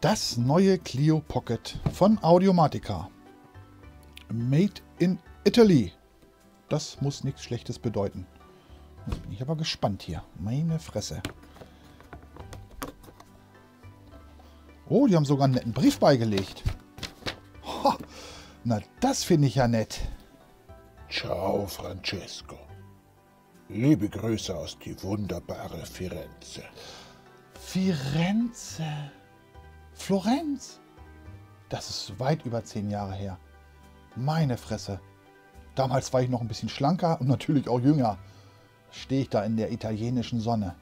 Das neue Clio Pocket von Audiomatica. Made in Italy. Das muss nichts Schlechtes bedeuten. Jetzt bin ich aber gespannt hier. Meine Fresse. Oh, die haben sogar einen netten Brief beigelegt. Ho, na, das finde ich ja nett. Ciao, Francesco. Liebe Grüße aus die wunderbare Firenze. Firenze. Florenz. Das ist weit über zehn Jahre her. Meine Fresse. Damals war ich noch ein bisschen schlanker und natürlich auch jünger. Stehe ich da in der italienischen Sonne.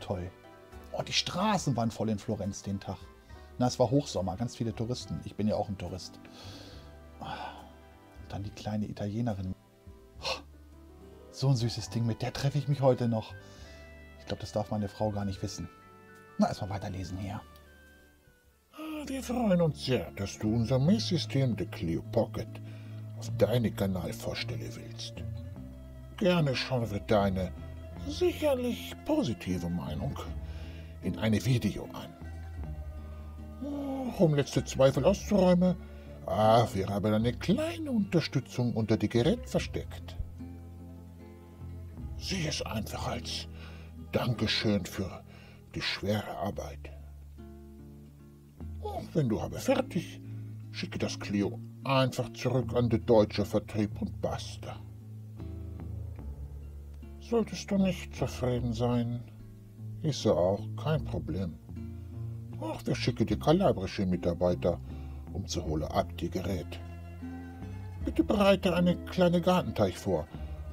Toll. Oh, die Straßen waren voll in Florenz den Tag. Na, es war Hochsommer, ganz viele Touristen. Ich bin ja auch ein Tourist. Und dann die kleine Italienerin. So ein süßes Ding, mit der treffe ich mich heute noch. Ich glaube, das darf meine Frau gar nicht wissen. Na, erstmal weiterlesen hier. Wir freuen uns sehr, dass du unser Messsystem The Clio Pocket auf deinem Kanal vorstellen willst. Gerne schauen wir deine sicherlich positive Meinung in einem Video an. Um letzte Zweifel auszuräumen, ah, wir haben eine kleine Unterstützung unter die Gerät versteckt. Sieh es einfach als Dankeschön für die schwere Arbeit. Wenn du aber fertig, schicke das Clio einfach zurück an den deutschen Vertrieb und basta. Solltest du nicht zufrieden sein, ist ja auch kein Problem. Ach, wir schicken dir kalabrische Mitarbeiter, um zu holen ab die Gerät. Bitte bereite einen kleinen Gartenteich vor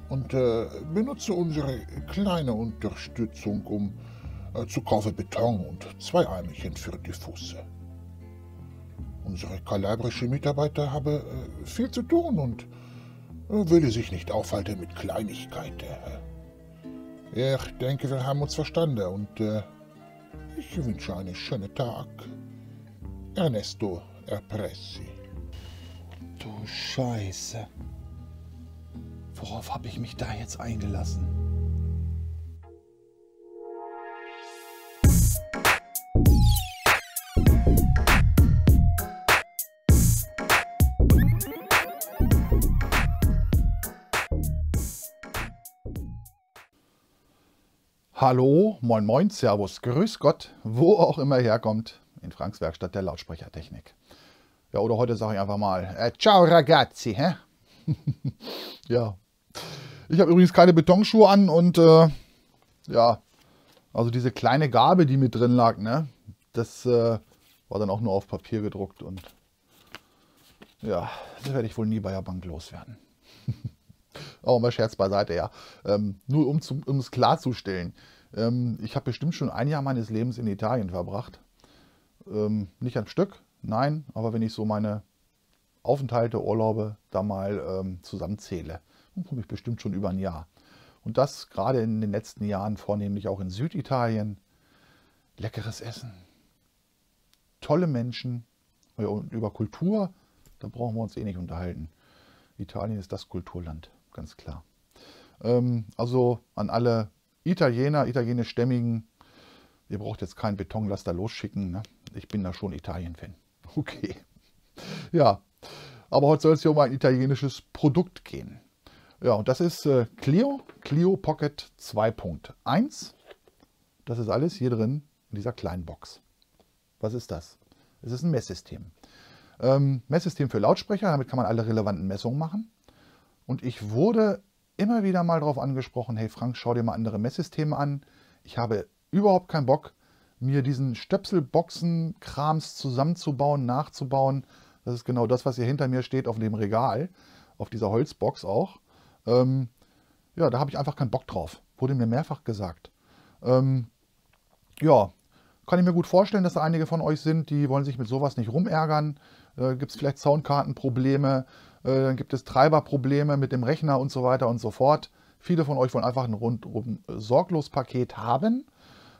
und äh, benutze unsere kleine Unterstützung, um äh, zu kaufen Beton und zwei Eimerchen für die Fusse. Unsere kalabrischen Mitarbeiter haben äh, viel zu tun und äh, will sich nicht aufhalten mit Kleinigkeiten. Ich denke, wir haben uns verstanden und äh, ich wünsche einen schönen Tag. Ernesto Erpressi. Du Scheiße. Worauf habe ich mich da jetzt eingelassen? Hallo, moin moin, servus, grüß Gott, wo auch immer herkommt, in Franks Werkstatt der Lautsprechertechnik. Ja, oder heute sage ich einfach mal, äh, ciao ragazzi, hä? ja. Ich habe übrigens keine Betonschuhe an und äh, ja, also diese kleine Gabel, die mit drin lag, ne, das äh, war dann auch nur auf Papier gedruckt und ja, das werde ich wohl nie bei der Bank loswerden. Aber mal Scherz beiseite, ja. Ähm, nur um, zu, um es klarzustellen. Ähm, ich habe bestimmt schon ein Jahr meines Lebens in Italien verbracht. Ähm, nicht am Stück, nein, aber wenn ich so meine Aufenthalte, Urlaube da mal ähm, zusammenzähle, dann komme ich bestimmt schon über ein Jahr. Und das gerade in den letzten Jahren, vornehmlich auch in Süditalien. Leckeres Essen, tolle Menschen und über Kultur, da brauchen wir uns eh nicht unterhalten. Italien ist das Kulturland, ganz klar. Ähm, also an alle Italiener, italienischstämmigen, ihr braucht jetzt keinen Betonlaster losschicken. Ne? Ich bin da schon Italien-Fan. Okay. Ja, aber heute soll es hier um ein italienisches Produkt gehen. Ja, und das ist äh, Clio, Clio Pocket 2.1. Das ist alles hier drin in dieser kleinen Box. Was ist das? Es ist ein Messsystem. Ähm, Messsystem für Lautsprecher, damit kann man alle relevanten Messungen machen. Und ich wurde immer wieder mal darauf angesprochen, hey Frank, schau dir mal andere Messsysteme an. Ich habe überhaupt keinen Bock, mir diesen Stöpselboxen-Krams zusammenzubauen, nachzubauen. Das ist genau das, was hier hinter mir steht auf dem Regal, auf dieser Holzbox auch. Ähm, ja, da habe ich einfach keinen Bock drauf. Wurde mir mehrfach gesagt. Ähm, ja, kann ich mir gut vorstellen, dass da einige von euch sind, die wollen sich mit sowas nicht rumärgern. Äh, gibt es vielleicht Soundkartenprobleme, dann gibt es Treiberprobleme mit dem Rechner und so weiter und so fort. Viele von euch wollen einfach ein rundum sorglos Paket haben.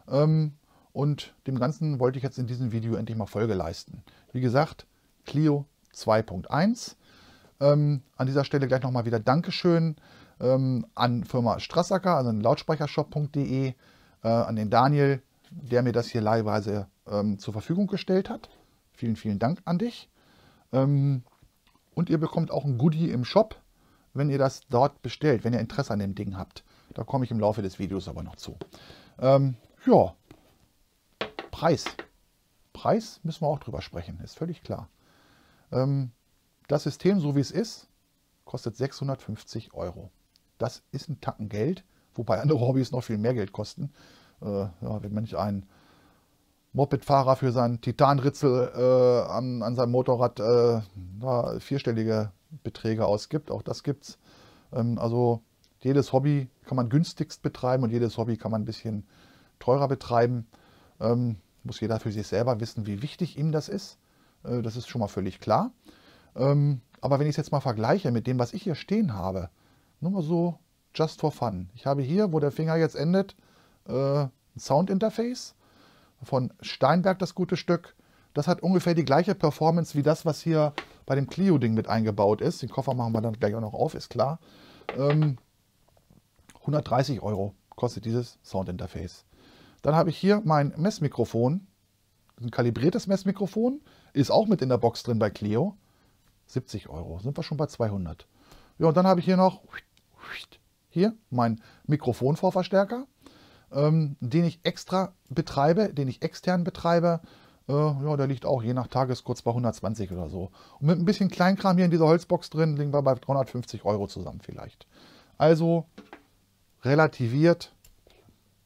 Ähm, und dem Ganzen wollte ich jetzt in diesem Video endlich mal Folge leisten. Wie gesagt, Clio 2.1. Ähm, an dieser Stelle gleich nochmal wieder Dankeschön ähm, an Firma Strassacker, also an lautsprechershop.de, äh, an den Daniel, der mir das hier leihweise zur Verfügung gestellt hat. Vielen, vielen Dank an dich. Und ihr bekommt auch ein Goodie im Shop, wenn ihr das dort bestellt, wenn ihr Interesse an dem Ding habt. Da komme ich im Laufe des Videos aber noch zu. Ähm, ja, Preis. Preis müssen wir auch drüber sprechen, ist völlig klar. Ähm, das System, so wie es ist, kostet 650 Euro. Das ist ein Tacken Geld, wobei andere Hobbys noch viel mehr Geld kosten. Äh, ja, wenn man nicht einen Mopedfahrer für seinen Titanritzel äh, an, an, seinem Motorrad äh, vierstellige Beträge ausgibt, auch das gibt es. Ähm, also jedes Hobby kann man günstigst betreiben und jedes Hobby kann man ein bisschen teurer betreiben. Ähm, muss jeder für sich selber wissen, wie wichtig ihm das ist. Äh, das ist schon mal völlig klar. Ähm, aber wenn ich es jetzt mal vergleiche mit dem, was ich hier stehen habe, nur mal so just for fun. Ich habe hier, wo der Finger jetzt endet, äh, ein Soundinterface von Steinberg, das gute Stück. Das hat ungefähr die gleiche Performance wie das, was hier bei dem Clio-Ding mit eingebaut ist. Den Koffer machen wir dann gleich auch noch auf, ist klar. Ähm, 130 Euro kostet dieses Soundinterface. Dann habe ich hier mein Messmikrofon, ein kalibriertes Messmikrofon, ist auch mit in der Box drin bei Clio. 70 Euro, sind wir schon bei 200. Ja, und dann habe ich hier noch hier mein Mikrofonvorverstärker, ähm, den ich extra betreibe, den ich extern betreibe. Äh, ja, der liegt auch je nach Tages kurz bei 120 oder so. Und mit ein bisschen Kleinkram hier in dieser Holzbox drin liegen wir bei 350 Euro zusammen vielleicht. Also relativiert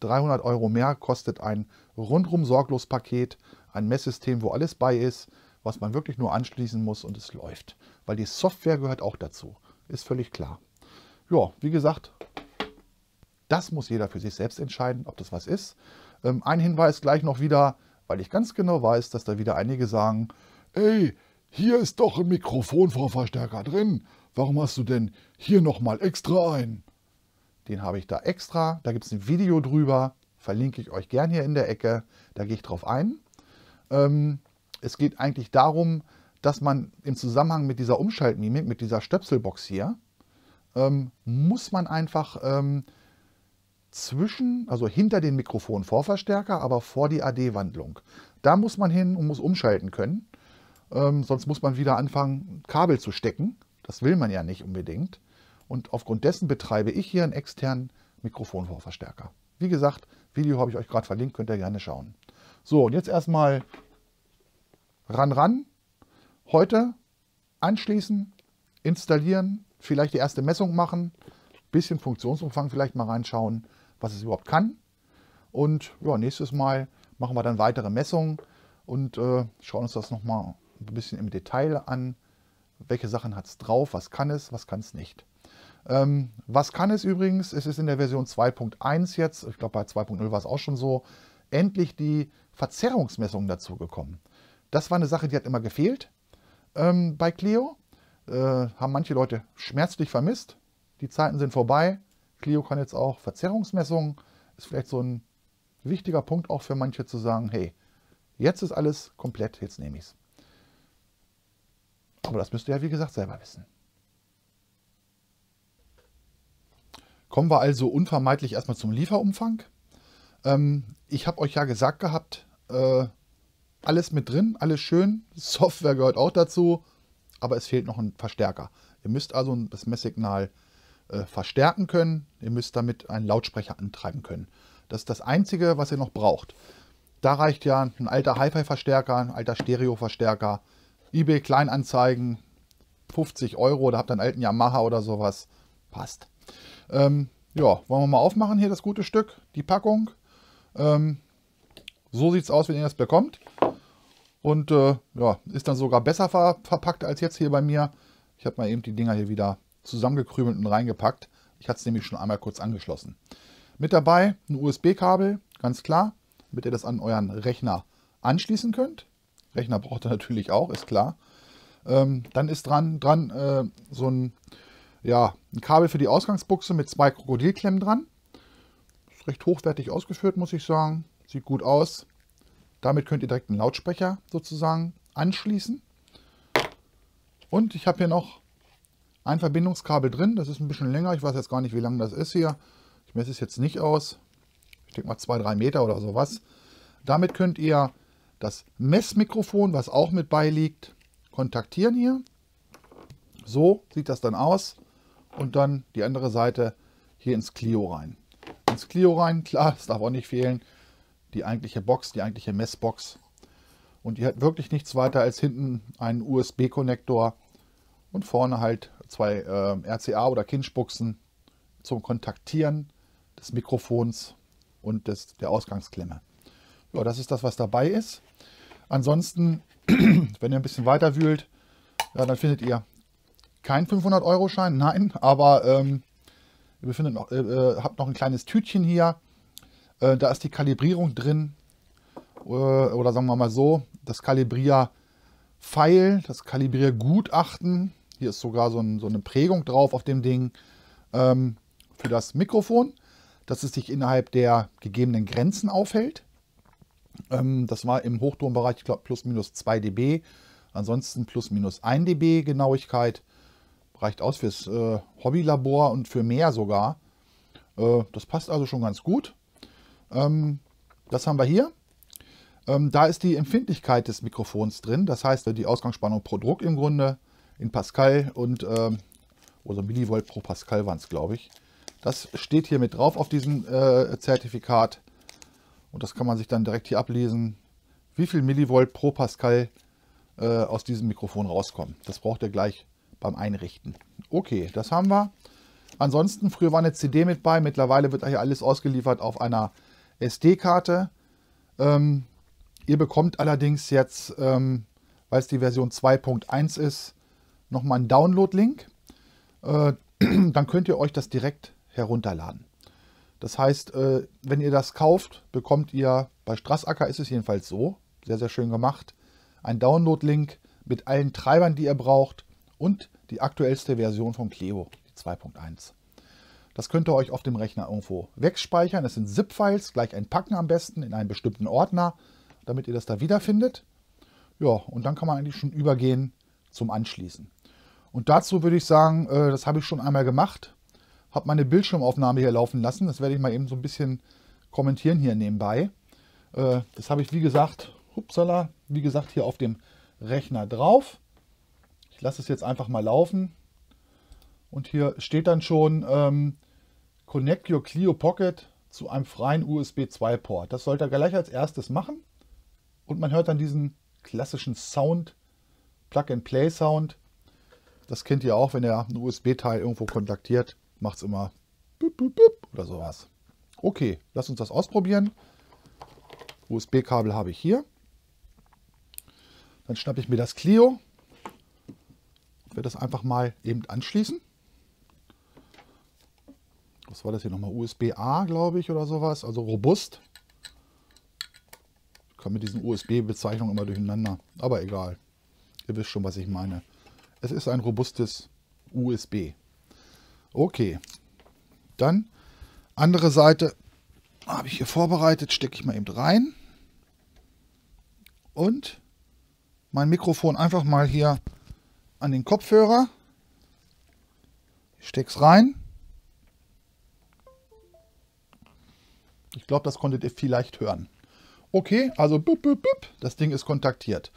300 Euro mehr kostet ein rundrum sorglos Paket, ein Messsystem, wo alles bei ist, was man wirklich nur anschließen muss und es läuft. Weil die Software gehört auch dazu. Ist völlig klar. Ja, wie gesagt, das muss jeder für sich selbst entscheiden, ob das was ist. Ähm, ein Hinweis gleich noch wieder, weil ich ganz genau weiß, dass da wieder einige sagen, ey, hier ist doch ein Mikrofonvorverstärker drin. Warum hast du denn hier nochmal extra ein? Den habe ich da extra. Da gibt es ein Video drüber. Verlinke ich euch gern hier in der Ecke. Da gehe ich drauf ein. Ähm, es geht eigentlich darum, dass man im Zusammenhang mit dieser Umschaltmimik, mit dieser Stöpselbox hier, ähm, muss man einfach ähm, zwischen, also hinter den Mikrofonvorverstärker, aber vor die AD-Wandlung. Da muss man hin und muss umschalten können. Ähm, sonst muss man wieder anfangen, Kabel zu stecken. Das will man ja nicht unbedingt. Und aufgrund dessen betreibe ich hier einen externen Mikrofonvorverstärker. Wie gesagt, Video habe ich euch gerade verlinkt, könnt ihr gerne schauen. So, und jetzt erstmal ran, ran. Heute anschließen, installieren, vielleicht die erste Messung machen, bisschen Funktionsumfang vielleicht mal reinschauen, was es überhaupt kann. Und ja, nächstes Mal machen wir dann weitere Messungen und äh, schauen uns das nochmal ein bisschen im Detail an. Welche Sachen hat es drauf, was kann es, was kann es nicht. Ähm, was kann es übrigens? Es ist in der Version 2.1 jetzt, ich glaube bei 2.0 war es auch schon so, endlich die Verzerrungsmessung dazu gekommen. Das war eine Sache, die hat immer gefehlt ähm, bei Clio. Äh, haben manche Leute schmerzlich vermisst. Die Zeiten sind vorbei. Clio kann jetzt auch Verzerrungsmessungen. Ist vielleicht so ein wichtiger Punkt auch für manche zu sagen, hey, jetzt ist alles komplett, jetzt nehme ich es. Aber das müsst ihr ja wie gesagt selber wissen. Kommen wir also unvermeidlich erstmal zum Lieferumfang. Ähm, ich habe euch ja gesagt gehabt, äh, alles mit drin, alles schön. Software gehört auch dazu, aber es fehlt noch ein Verstärker. Ihr müsst also das Messsignal äh, verstärken können. Ihr müsst damit einen Lautsprecher antreiben können. Das ist das Einzige, was ihr noch braucht. Da reicht ja ein alter Hi-Fi-Verstärker, ein alter Stereo-Verstärker, eBay Kleinanzeigen, 50 Euro, da habt ihr einen alten Yamaha oder sowas. Passt. Ähm, ja, wollen wir mal aufmachen hier das gute Stück, die Packung. Ähm, so sieht es aus, wenn ihr das bekommt. Und äh, ja, ist dann sogar besser ver verpackt als jetzt hier bei mir. Ich habe mal eben die Dinger hier wieder zusammengekrümelt und reingepackt. Ich hatte es nämlich schon einmal kurz angeschlossen. Mit dabei ein USB-Kabel, ganz klar, damit ihr das an euren Rechner anschließen könnt. Rechner braucht ihr natürlich auch, ist klar. Ähm, dann ist dran, dran äh, so ein ja, ein Kabel für die Ausgangsbuchse mit zwei Krokodilklemmen dran. Ist recht hochwertig ausgeführt, muss ich sagen. Sieht gut aus. Damit könnt ihr direkt einen Lautsprecher sozusagen anschließen. Und ich habe hier noch ein Verbindungskabel drin. Das ist ein bisschen länger. Ich weiß jetzt gar nicht, wie lang das ist hier. Ich messe es jetzt nicht aus. Ich denke mal 2-3 Meter oder sowas. Damit könnt ihr das Messmikrofon, was auch mit beiliegt, kontaktieren hier. So sieht das dann aus. Und dann die andere Seite hier ins Clio rein. Ins Clio rein, klar, das darf auch nicht fehlen. Die eigentliche Box, die eigentliche Messbox. Und die hat wirklich nichts weiter als hinten einen USB-Konnektor und vorne halt zwei äh, RCA oder Kinschbuchsen zum Kontaktieren des Mikrofons und des, der Ausgangsklemme. Ja, das ist das, was dabei ist. Ansonsten, wenn ihr ein bisschen weiter wühlt, ja, dann findet ihr kein 500-Euro-Schein, nein, aber ähm, ihr noch, äh, äh, habt noch ein kleines Tütchen hier. Äh, da ist die Kalibrierung drin. Äh, oder sagen wir mal so, das Kalibrier-Pfeil, das Kalibriergutachten. Hier ist sogar so, ein, so, eine Prägung drauf auf dem Ding ähm, für das Mikrofon, dass es sich innerhalb der gegebenen Grenzen aufhält. Ähm, das war im Hochtonbereich, ich glaube, plus minus 2 dB. Ansonsten plus minus 1 dB Genauigkeit. Reicht aus fürs äh, Hobbylabor und für mehr sogar. Äh, das passt also schon ganz gut. Ähm, das haben wir hier. Ähm, da ist die Empfindlichkeit des Mikrofons drin. Das heißt, die Ausgangsspannung pro Druck im Grunde in Pascal und ähm, oder Millivolt pro Pascal waren es, glaube ich. Das steht hier mit drauf auf diesem äh, Zertifikat. Und das kann man sich dann direkt hier ablesen, wie viel Millivolt pro Pascal äh, aus diesem Mikrofon rauskommen. Das braucht ihr gleich beim Einrichten. Okay, das haben wir. Ansonsten, früher war eine CD mit bei, mittlerweile wird hier alles ausgeliefert auf einer SD-Karte. Ähm, ihr bekommt allerdings jetzt, ähm, weil es die Version 2.1 ist, nochmal einen Download-Link. Äh, dann könnt ihr euch das direkt herunterladen. Das heißt, äh, wenn ihr das kauft, bekommt ihr, bei Strassacker ist es jedenfalls so, sehr, sehr schön gemacht, einen Download-Link mit allen Treibern, die ihr braucht und die aktuellste Version von Cleo 2.1. Das könnt ihr euch auf dem Rechner irgendwo wegspeichern. Das sind ZIP-Files, gleich einpacken am besten in einen bestimmten Ordner, damit ihr das da wiederfindet. Ja, und dann kann man eigentlich schon übergehen zum Anschließen. Und dazu würde ich sagen, äh, das habe ich schon einmal gemacht habe meine Bildschirmaufnahme hier laufen lassen. Das werde ich mal eben so ein bisschen kommentieren hier nebenbei. Äh, das habe ich, wie gesagt, hupsala, wie gesagt, hier auf dem Rechner drauf. Ich lasse es jetzt einfach mal laufen. Und hier steht dann schon ähm, Connect your Clio Pocket zu einem freien USB 2 Port. Das sollte er gleich als erstes machen. Und man hört dann diesen klassischen Sound, Plug-and-Play Sound. Das kennt ihr auch, wenn ihr ein USB-Teil irgendwo kontaktiert macht es immer bup, bup, bup oder sowas. Okay, lass uns das ausprobieren. USB-Kabel habe ich hier. Dann schnappe ich mir das Clio. Werde das einfach mal eben anschließen. Was war das hier nochmal? USB-A, glaube ich, oder sowas. Also robust. Ich komme mit diesen USB-Bezeichnungen immer durcheinander. Aber egal. Ihr wisst schon, was ich meine. Es ist ein robustes USB. Okay. Dann andere Seite habe ich hier vorbereitet, stecke ich mal eben rein. Und mein Mikrofon einfach mal hier an den Kopfhörer. Ich stecke es rein. Ich glaube, das konntet ihr vielleicht hören. Okay, also bup, bup, bup, das Ding ist kontaktiert.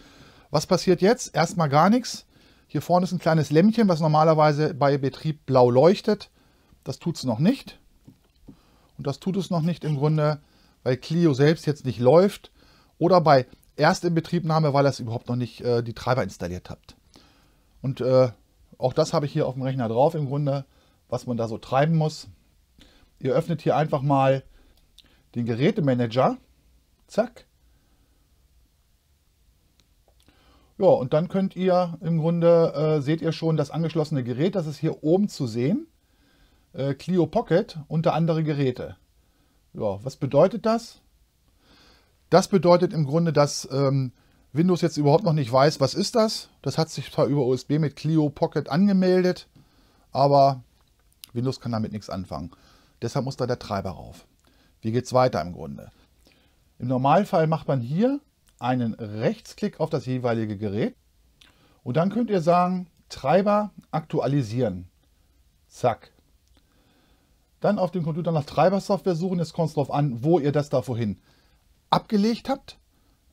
Was passiert jetzt? Erstmal gar nichts. Hier vorne ist ein kleines Lämpchen, was normalerweise bei Betrieb blau leuchtet. Das tut es noch nicht. Und das tut es noch nicht im Grunde, weil Clio selbst jetzt nicht läuft oder bei Erstinbetriebnahme, weil ihr es überhaupt noch nicht äh, die Treiber installiert habt. Und äh, auch das habe ich hier auf dem Rechner drauf im Grunde, was man da so treiben muss. Ihr öffnet hier einfach mal den Gerätemanager. Zack. Ja, und dann könnt ihr im Grunde, äh, seht ihr schon das angeschlossene Gerät, das ist hier oben zu sehen. Äh, Clio Pocket unter andere Geräte. Ja, was bedeutet das? Das bedeutet im Grunde, dass ähm, Windows jetzt überhaupt noch nicht weiß, was ist das. Das hat sich zwar über USB mit Clio Pocket angemeldet, aber Windows kann damit nichts anfangen. Deshalb muss da der Treiber rauf. Wie geht es weiter im Grunde? Im Normalfall macht man hier einen Rechtsklick auf das jeweilige Gerät und dann könnt ihr sagen, Treiber aktualisieren. Zack. Dann auf dem Computer nach Treibersoftware suchen. Jetzt kommt es darauf an, wo ihr das da vorhin abgelegt habt.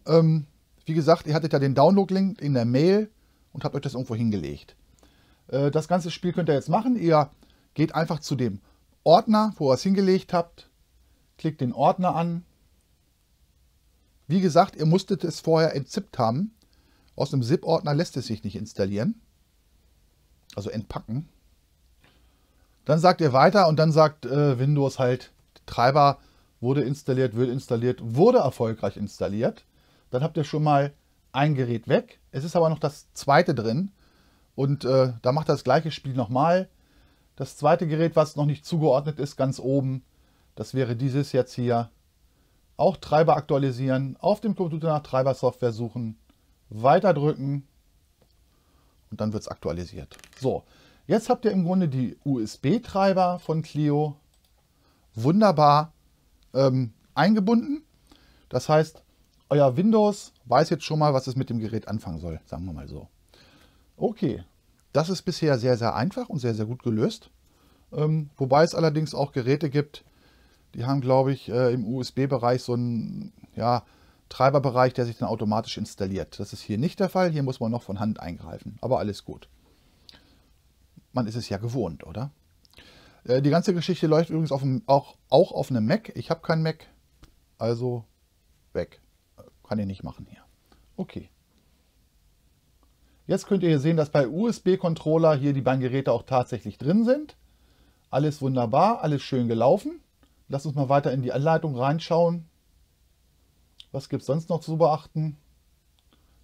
Ähm, Wie gesagt, ihr hattet ja den Download-Link in der Mail und habt euch das irgendwo hingelegt. Äh, das ganze Spiel könnt ihr jetzt machen. Ihr geht einfach zu dem Ordner, wo ihr es hingelegt habt, klickt den Ordner an. Wie gesagt, ihr musstet es vorher entzippt haben. Aus einem ZIP-Ordner lässt es sich nicht installieren. Also entpacken. Dann sagt ihr weiter und dann sagt äh, Windows halt, Treiber wurde installiert, wird installiert, wurde erfolgreich installiert. Dann habt ihr schon mal ein Gerät weg. Es ist aber noch das zweite drin. Und äh, da macht das gleiche Spiel nochmal. Das zweite Gerät, was noch nicht zugeordnet ist, ganz oben, das wäre dieses jetzt hier. Auch Treiber aktualisieren, auf dem Computer nach Treibersoftware suchen, weiter drücken und dann wird es aktualisiert. So, jetzt habt ihr im Grunde die USB-Treiber von Clio wunderbar ähm, eingebunden. Das heißt, euer Windows weiß jetzt schon mal, was es mit dem Gerät anfangen soll, sagen wir mal so. Okay, das ist bisher sehr, sehr einfach und sehr, sehr gut gelöst. Ähm, wobei es allerdings auch Geräte gibt, die haben, glaube ich, äh, im USB-Bereich so einen ja, Treiberbereich, der sich dann automatisch installiert. Das ist hier nicht der Fall. Hier muss man noch von Hand eingreifen. Aber alles gut. Man ist es ja gewohnt, oder? Äh, die ganze Geschichte läuft übrigens auf einem, auch, auch auf einem Mac. Ich habe keinen Mac, also weg. Kann ich nicht machen hier. Okay. Jetzt könnt ihr hier sehen, dass bei USB-Controller hier die beiden Geräte auch tatsächlich drin sind. Alles wunderbar, alles schön gelaufen. Lass uns mal weiter in die Anleitung reinschauen. Was gibt es sonst noch zu beachten?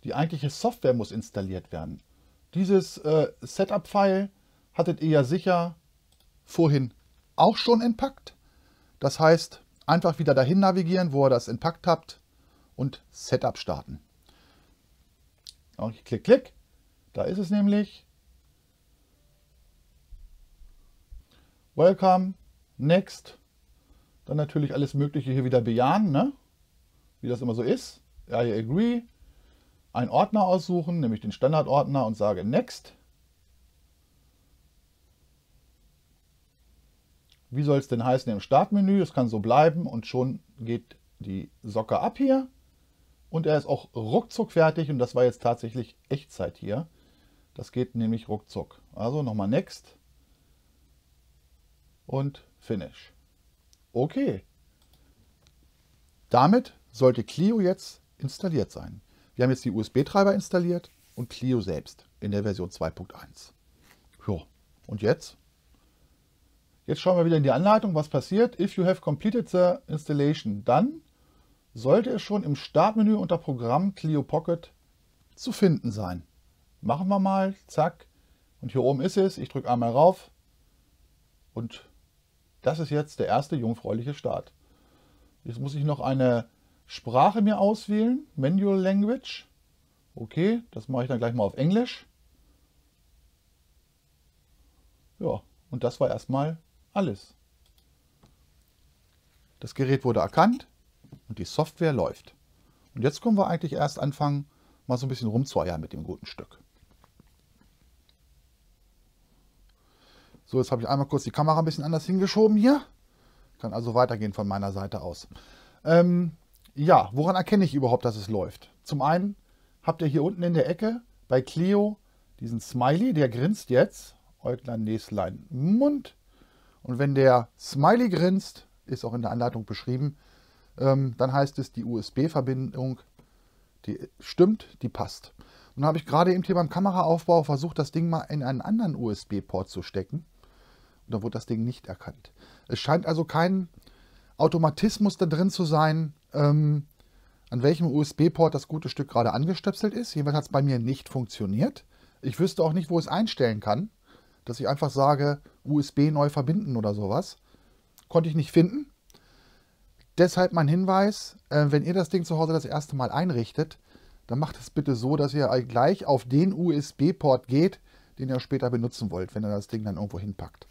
Die eigentliche Software muss installiert werden. Dieses äh, Setup-File hattet ihr ja sicher vorhin auch schon entpackt. Das heißt, einfach wieder dahin navigieren, wo ihr das entpackt habt und Setup starten. Und klick, klick. Da ist es nämlich. Welcome, Next. Dann natürlich alles Mögliche hier wieder bejahen, ne? wie das immer so ist. I agree. Ein Ordner aussuchen, nämlich den Standardordner und sage Next. Wie soll es denn heißen im Startmenü? Es kann so bleiben und schon geht die Socke ab hier. Und er ist auch ruckzuck fertig und das war jetzt tatsächlich Echtzeit hier. Das geht nämlich ruckzuck. Also nochmal Next und Finish. Okay. Damit sollte Clio jetzt installiert sein. Wir haben jetzt die USB-Treiber installiert und Clio selbst in der Version 2.1. So, und jetzt? Jetzt schauen wir wieder in die Anleitung, was passiert. If you have completed the installation, dann sollte es schon im Startmenü unter Programm Clio Pocket zu finden sein. Machen wir mal, zack. Und hier oben ist es. Ich drücke einmal rauf. Und das ist jetzt der erste jungfräuliche Start. Jetzt muss ich noch eine Sprache mir auswählen. Manual Language. Okay, das mache ich dann gleich mal auf Englisch. Ja, und das war erstmal alles. Das Gerät wurde erkannt und die Software läuft. Und jetzt können wir eigentlich erst anfangen, mal so ein bisschen rumzueiern mit dem guten Stück. So, jetzt habe ich einmal kurz die Kamera ein bisschen anders hingeschoben hier. Kann also weitergehen von meiner Seite aus. Ähm, ja, woran erkenne ich überhaupt, dass es läuft? Zum einen habt ihr hier unten in der Ecke bei Clio diesen Smiley, der grinst jetzt. Äuglein, Näslein, Mund. Und wenn der Smiley grinst, ist auch in der Anleitung beschrieben, ähm, dann heißt es, die USB-Verbindung, die stimmt, die passt. Und habe ich gerade eben hier beim Kameraaufbau versucht, das Ding mal in einen anderen USB-Port zu stecken. Da wurde das Ding nicht erkannt. Es scheint also kein Automatismus da drin zu sein, ähm, an welchem USB-Port das gute Stück gerade angestöpselt ist. Jedenfalls hat es bei mir nicht funktioniert. Ich wüsste auch nicht, wo es einstellen kann, dass ich einfach sage, USB neu verbinden oder sowas. Konnte ich nicht finden. Deshalb mein Hinweis, äh, wenn ihr das Ding zu Hause das erste Mal einrichtet, dann macht es bitte so, dass ihr gleich auf den USB-Port geht, den ihr später benutzen wollt, wenn ihr das Ding dann irgendwo hinpackt.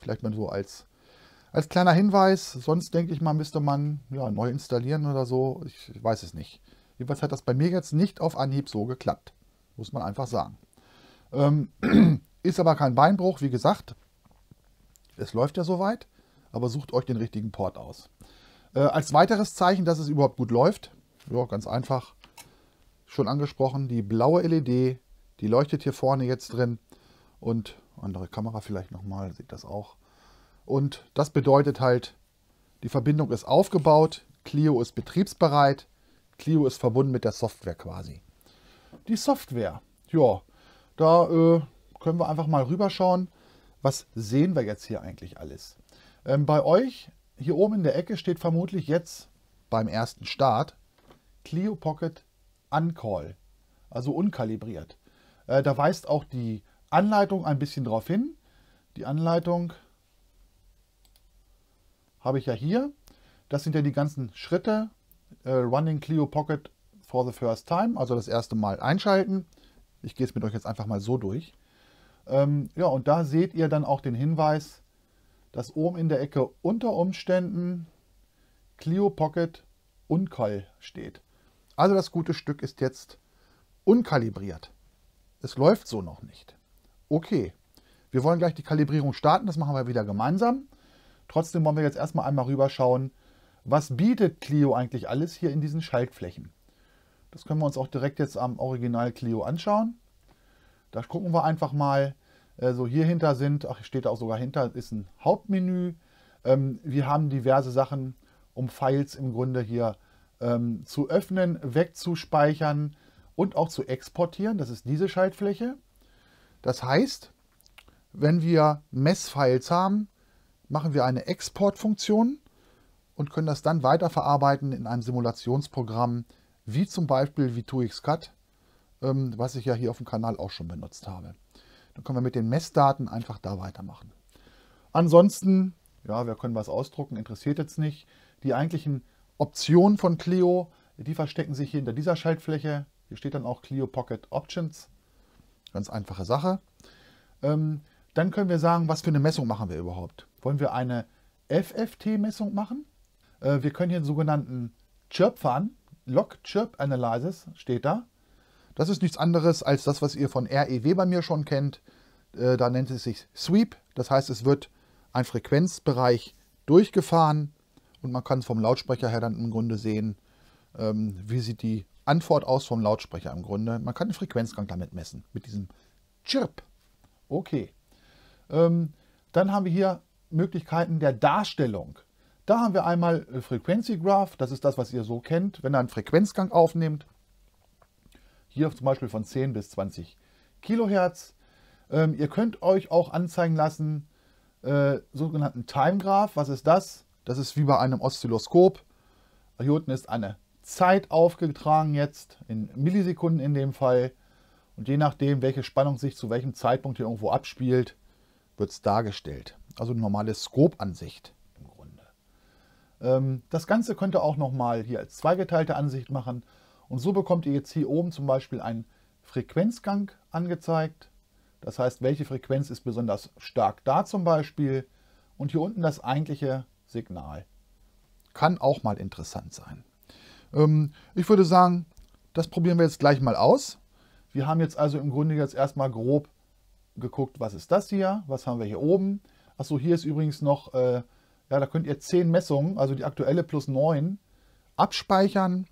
Vielleicht mal so als, als kleiner Hinweis. Sonst denke ich mal, müsste man ja, neu installieren oder so. Ich, weiß es nicht. Jedenfalls hat das bei mir jetzt nicht auf Anhieb so geklappt. Muss man einfach sagen. Ähm, ist aber kein Beinbruch, wie gesagt. Es läuft ja soweit, aber sucht euch den richtigen Port aus. Äh, als weiteres Zeichen, dass es überhaupt gut läuft, ja, ganz einfach, schon angesprochen, die blaue LED, die leuchtet hier vorne jetzt drin. Und andere Kamera vielleicht nochmal, sieht das auch. Und das bedeutet halt, die Verbindung ist aufgebaut, Clio ist betriebsbereit, Clio ist verbunden mit der Software quasi. Die Software, ja, da äh, können wir einfach mal rüberschauen. Was sehen wir jetzt hier eigentlich alles? Ähm, bei euch hier oben in der Ecke steht vermutlich jetzt beim ersten Start Clio Pocket Uncall, also unkalibriert. Äh, da weist auch die Anleitung ein bisschen darauf hin. Die Anleitung habe ich ja hier. Das sind ja die ganzen Schritte. Äh, running Clio Pocket for the first time, also das erste Mal einschalten. Ich gehe es mit euch jetzt einfach mal so durch. Ähm, ja, und da seht ihr dann auch den Hinweis, dass oben in der Ecke unter Umständen Clio Pocket Uncall steht. Also das gute Stück ist jetzt unkalibriert. Es läuft so noch nicht. Okay, wir wollen gleich die Kalibrierung starten, das machen wir wieder gemeinsam. Trotzdem wollen wir jetzt erstmal einmal rüberschauen, was bietet Clio eigentlich alles hier in diesen Schaltflächen. Das können wir uns auch direkt jetzt am Original Clio anschauen. Da gucken wir einfach mal, äh, so hier hinter sind, ach steht auch sogar hinter, ist ein Hauptmenü. Ähm, wir haben diverse Sachen, um Files im Grunde hier ähm, zu öffnen, wegzuspeichern und auch zu exportieren. Das ist diese Schaltfläche. Das heißt, wenn wir Messfiles haben, machen wir eine Exportfunktion und können das dann weiterverarbeiten in einem Simulationsprogramm, wie zum Beispiel V2X ähm, was ich ja hier auf dem Kanal auch schon benutzt habe. Dann können wir mit den Messdaten einfach da weitermachen. Ansonsten, ja, wir können was ausdrucken, interessiert jetzt nicht. Die eigentlichen Optionen von Clio, die verstecken sich hinter dieser Schaltfläche. Hier steht dann auch Clio Pocket Options. Ganz einfache Sache. Ähm, dann können wir sagen, was für eine Messung machen wir überhaupt. Wollen wir eine FFT-Messung machen? Äh, wir können hier einen sogenannten Chirp fahren. Log Chirp Analysis steht da. Das ist nichts anderes als das, was ihr von REW bei mir schon kennt. Äh, da nennt es sich Sweep. Das heißt, es wird ein Frequenzbereich durchgefahren und man kann es vom Lautsprecher her dann im Grunde sehen, ähm, wie sieht die Antwort aus vom Lautsprecher im Grunde. Man kann den Frequenzgang damit messen, mit diesem Chirp. Okay. Ähm, dann haben wir hier Möglichkeiten der Darstellung. Da haben wir einmal Frequency Graph, das ist das, was ihr so kennt, wenn er einen Frequenzgang aufnimmt. Hier zum Beispiel von 10 bis 20 Kilohertz. Ähm, ihr könnt euch auch anzeigen lassen, äh, sogenannten Time Graph. Was ist das? Das ist wie bei einem Oszilloskop. Hier unten ist eine Zeit aufgetragen jetzt, in Millisekunden in dem Fall. Und je nachdem, welche Spannung sich zu welchem Zeitpunkt hier irgendwo abspielt, wird es dargestellt. Also eine normale Scope-Ansicht im Grunde. Ähm, das Ganze könnt ihr auch nochmal hier als zweigeteilte Ansicht machen. Und so bekommt ihr jetzt hier oben zum Beispiel einen Frequenzgang angezeigt. Das heißt, welche Frequenz ist besonders stark da zum Beispiel. Und hier unten das eigentliche Signal. Kann auch mal interessant sein. Ähm, ich würde sagen, das probieren wir jetzt gleich mal aus. Wir haben jetzt also im Grunde jetzt erstmal grob geguckt, was ist das hier, was haben wir hier oben. Achso, hier ist übrigens noch, äh, ja, da könnt ihr 10 Messungen, also die aktuelle plus 9, abspeichern.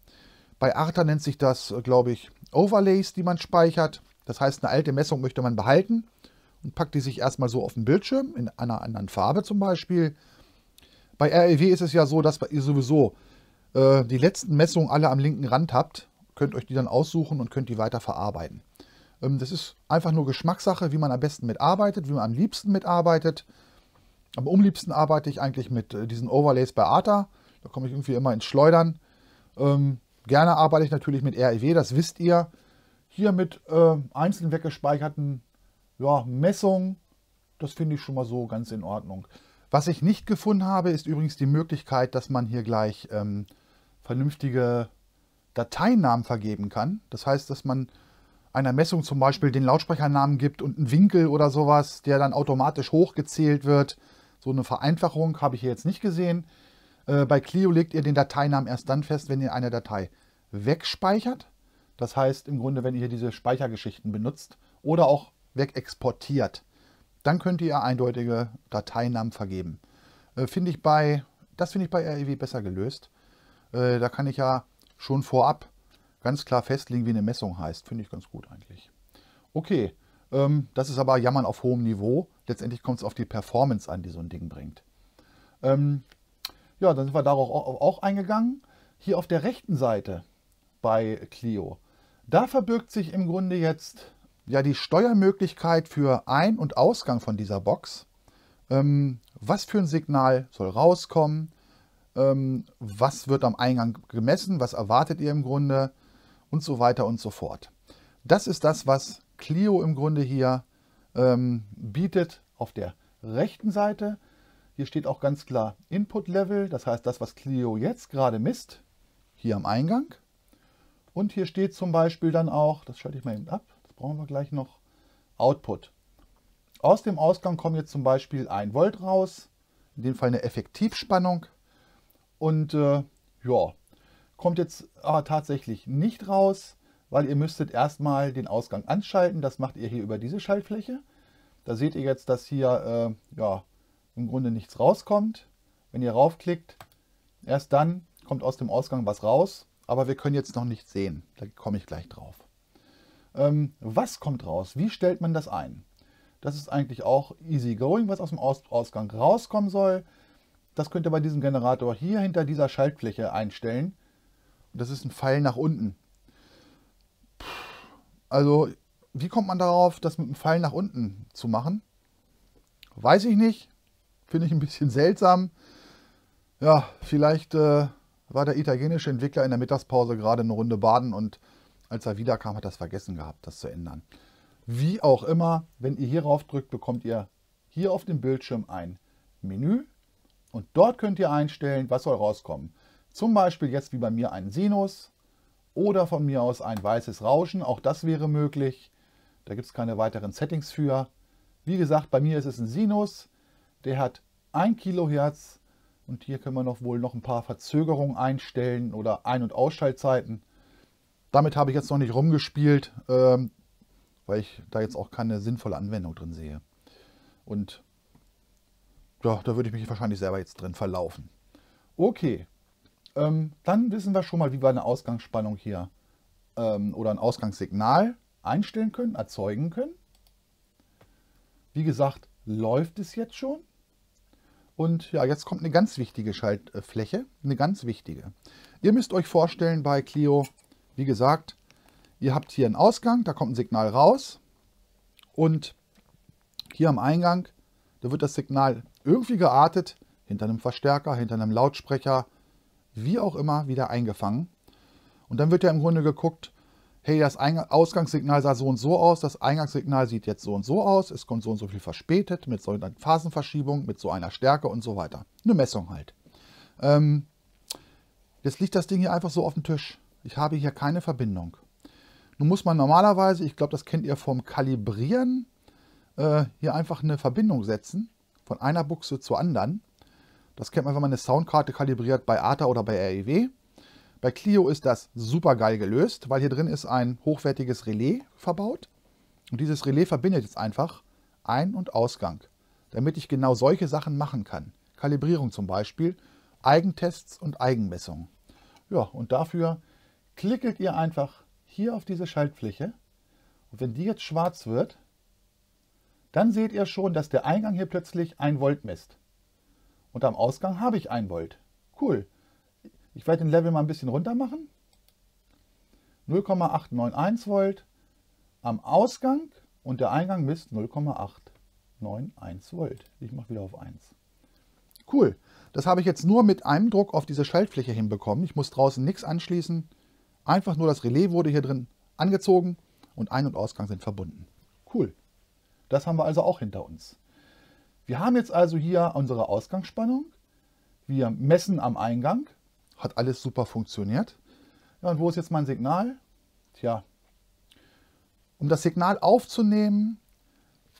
Bei Arta nennt sich das, äh, glaube ich, Overlays, die man speichert. Das heißt, eine alte Messung möchte man behalten und packt die sich erstmal so auf den Bildschirm, in einer anderen Farbe zum Beispiel. Bei REW ist es ja so, dass ihr sowieso äh, die letzten Messungen alle am linken Rand habt. Könnt euch die dann aussuchen und könnt die weiter verarbeiten. Ähm, das ist einfach nur Geschmackssache, wie man am besten mitarbeitet, wie man am liebsten mitarbeitet. Am unliebsten arbeite ich eigentlich mit äh, diesen Overlays bei Arta. Da komme ich irgendwie immer ins Schleudern. Ähm, Gerne arbeite ich natürlich mit REW, das wisst ihr. Hier mit äh, einzeln weggespeicherten ja, Messungen, das finde ich schon mal so ganz in Ordnung. Was ich nicht gefunden habe, ist übrigens die Möglichkeit, dass man hier gleich ähm, vernünftige Dateinamen vergeben kann. Das heißt, dass man einer Messung zum Beispiel den Lautsprechernamen gibt und einen Winkel oder sowas, der dann automatisch hochgezählt wird. So eine Vereinfachung habe ich hier jetzt nicht gesehen. Äh, bei Clio legt ihr den Dateinamen erst dann fest, wenn ihr eine Datei wegspeichert. Das heißt im Grunde, wenn ihr diese Speichergeschichten benutzt oder auch wegexportiert, dann könnt ihr eindeutige Dateinamen vergeben. Äh, finde ich bei, das finde ich bei REW besser gelöst. Äh, da kann ich ja schon vorab ganz klar festlegen, wie eine Messung heißt. Finde ich ganz gut eigentlich. Okay, ähm, das ist aber Jammern auf hohem Niveau. Letztendlich kommt es auf die Performance an, die so ein Ding bringt. Ähm, ja, dann sind wir darauf auch, auch eingegangen. Hier auf der rechten Seite bei Clio, da verbirgt sich im Grunde jetzt ja die Steuermöglichkeit für Ein- und Ausgang von dieser Box. Ähm, was für ein Signal soll rauskommen? Ähm, was wird am Eingang gemessen? Was erwartet ihr im Grunde? Und so weiter und so fort. Das ist das, was Clio im Grunde hier ähm, bietet auf der rechten Seite. Hier steht auch ganz klar Input Level, das heißt das, was Clio jetzt gerade misst, hier am Eingang. Und hier steht zum Beispiel dann auch, das schalte ich mal eben ab, brauchen wir gleich noch, Output. Aus dem Ausgang kommen jetzt zum Beispiel 1 Volt raus, in dem Fall eine Effektivspannung. Und äh, ja, kommt jetzt aber tatsächlich nicht raus weil ihr müsstet erstmal den Ausgang anschalten. Das macht ihr hier über diese Schaltfläche. Da seht ihr jetzt, dass hier äh, ja, im Grunde nichts rauskommt. Wenn ihr raufklickt, erst dann kommt aus dem Ausgang was raus. Aber wir können jetzt noch nichts sehen. Da komme ich gleich drauf. Ähm, was kommt raus? Wie stellt man das ein? Das ist eigentlich auch easy going, was aus dem aus Ausgang rauskommen soll. Das könnt ihr bei diesem Generator hier hinter dieser Schaltfläche einstellen. das ist ein Pfeil nach unten. Also, wie kommt man darauf, das mit dem Pfeil nach unten zu machen? Weiß ich nicht. Finde ich ein bisschen seltsam. Ja, vielleicht äh, war der italienische Entwickler in der Mittagspause gerade eine Runde baden und als er wiederkam, hat er es vergessen gehabt, das zu ändern. Wie auch immer, wenn ihr hier rauf drückt, bekommt ihr hier auf dem Bildschirm ein Menü und dort könnt ihr einstellen, was soll rauskommen. Zum Beispiel jetzt wie bei mir ein Sinus, oder von mir aus ein weißes Rauschen, auch das wäre möglich. Da gibt es keine weiteren Settings für. Wie gesagt, bei mir ist es ein Sinus, der hat 1 Kilohertz und hier können wir noch wohl noch ein paar Verzögerungen einstellen oder Ein- und Ausschaltzeiten. Damit habe ich jetzt noch nicht rumgespielt, ähm, weil ich da jetzt auch keine sinnvolle Anwendung drin sehe. Und ja, da würde ich mich wahrscheinlich selber jetzt drin verlaufen. Okay, ähm, dann wissen wir schon mal, wie wir eine Ausgangsspannung hier ähm, oder ein Ausgangssignal einstellen können, erzeugen können. Wie gesagt, läuft es jetzt schon. Und ja, jetzt kommt eine ganz wichtige Schaltfläche, eine ganz wichtige. Ihr müsst euch vorstellen bei Clio, wie gesagt, ihr habt hier einen Ausgang, da kommt ein Signal raus und hier am Eingang, da wird das Signal irgendwie geartet, hinter einem Verstärker, hinter einem Lautsprecher, wie auch immer wieder eingefangen. Und dann wird ja im Grunde geguckt, hey, das Ausgangssignal sah so und so aus, das Eingangssignal sieht jetzt so und so aus, es kommt so und so viel verspätet, mit so einer Phasenverschiebung, mit so einer Stärke und so weiter. Eine Messung halt. Ähm, jetzt liegt das Ding hier einfach so auf dem Tisch. Ich habe hier keine Verbindung. Nun muss man normalerweise, ich glaube, das kennt ihr vom Kalibrieren, äh, hier einfach eine Verbindung setzen, von einer Buchse zur anderen. Das kennt man, wenn man eine Soundkarte kalibriert bei ATA oder bei REW. Bei Clio ist das super geil gelöst, weil hier drin ist ein hochwertiges Relais verbaut. Und dieses Relais verbindet jetzt einfach Ein- und Ausgang, damit ich genau solche Sachen machen kann. Kalibrierung zum Beispiel, Eigentests und Eigenmessungen. Ja, und dafür klickelt ihr einfach hier auf diese Schaltfläche. Und wenn die jetzt schwarz wird, dann seht ihr schon, dass der Eingang hier plötzlich 1 Volt misst. Und am Ausgang habe ich 1 Volt. Cool. Ich werde den Level mal ein bisschen runter machen. 0,891 Volt am Ausgang und der Eingang misst 0,891 Volt. Ich mache wieder auf 1. Cool. Das habe ich jetzt nur mit einem Druck auf diese Schaltfläche hinbekommen. Ich muss draußen nichts anschließen. Einfach nur das Relais wurde hier drin angezogen und Ein- und Ausgang sind verbunden. Cool. Das haben wir also auch hinter uns. Wir haben jetzt also hier unsere Ausgangsspannung. Wir messen am Eingang. Hat alles super funktioniert. Ja, und wo ist jetzt mein Signal? Tja, um das Signal aufzunehmen,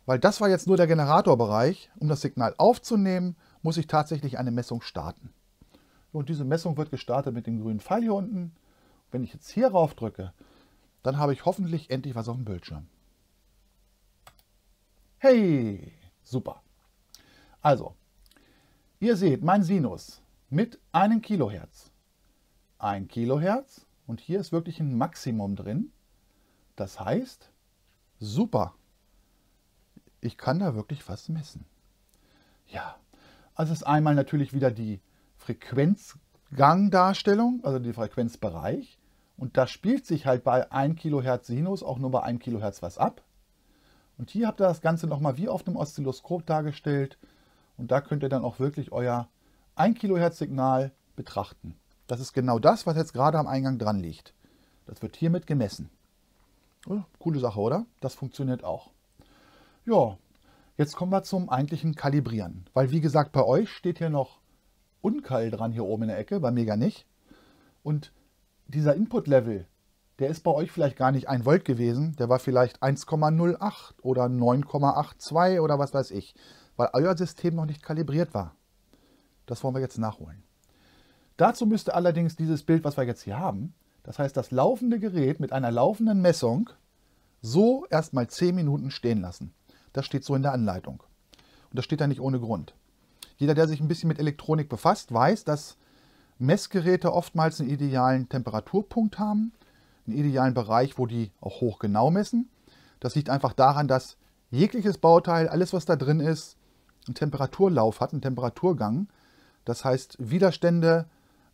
weil das war jetzt nur der Generatorbereich, um das Signal aufzunehmen, muss ich tatsächlich eine Messung starten. Und diese Messung wird gestartet mit dem grünen Pfeil hier unten. Wenn ich jetzt hier rauf drücke, dann habe ich hoffentlich endlich was auf dem Bildschirm. Hey, super. Also, ihr seht mein Sinus mit einem Kilohertz. 1 Kilohertz, Und hier ist wirklich ein Maximum drin. Das heißt, super. Ich kann da wirklich was messen. Ja, also ist einmal natürlich wieder die Frequenzgangdarstellung, also die Frequenzbereich. Und da spielt sich halt bei 1 Kilohertz Sinus auch nur bei 1 Kilohertz was ab. Und hier habt ihr das Ganze nochmal wie auf einem Oszilloskop dargestellt. Und da könnt ihr dann auch wirklich euer 1 Kilohertz Signal betrachten. Das ist genau das, was jetzt gerade am Eingang dran liegt. Das wird hiermit gemessen. Oh, coole Sache, oder? Das funktioniert auch. Ja, jetzt kommen wir zum eigentlichen Kalibrieren. Weil wie gesagt, bei euch steht hier noch Unkal dran hier oben in der Ecke, bei mir gar nicht. Und dieser Input-Level, der ist bei euch vielleicht gar nicht 1 Volt gewesen, der war vielleicht 1,08 oder 9,82 oder was weiß ich, weil euer System noch nicht kalibriert war. Das wollen wir jetzt nachholen. Dazu müsste allerdings dieses Bild, was wir jetzt hier haben, das heißt das laufende Gerät mit einer laufenden Messung, so erstmal 10 Minuten stehen lassen. Das steht so in der Anleitung. Und das steht da nicht ohne Grund. Jeder, der sich ein bisschen mit Elektronik befasst, weiß, dass Messgeräte oftmals einen idealen Temperaturpunkt haben, einen idealen Bereich, wo die auch hochgenau messen. Das liegt einfach daran, dass jegliches Bauteil, alles was da drin ist, einen Temperaturlauf hat, einen Temperaturgang. Das heißt, Widerstände